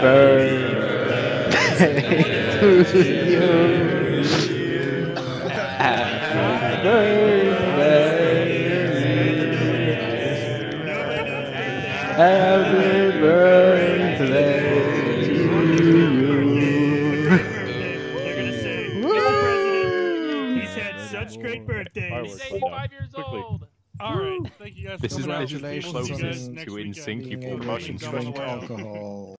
birthday to you. Happy birthday. Happy birthday to you. They're gonna say, he's had such great birthdays. Fireworks He's 85 years old. All right, thank you guys. This for is coming out. legislation We'll you guys closing next to weekend. NSYNC We'll equal be Russian going drink away. alcohol.